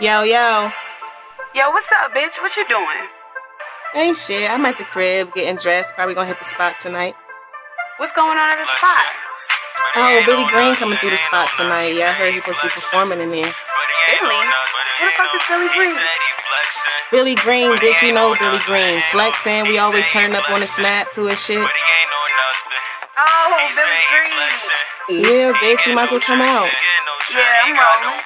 Yo, yo. Yo, what's up, bitch? What you doing? Ain't shit. I'm at the crib getting dressed. Probably gonna hit the spot tonight. What's going on at the spot? Oh, Billy Green coming through the spot tonight. Yeah, I heard he supposed to be performing in there. Billy? Who the fuck is Billy Green? Billy Green, bitch, you know Billy Green. Flexing, we always turn up on the snap to his shit. Oh, Billy Green. Yeah, bitch, you might as well come out. Yeah, I'm rolling.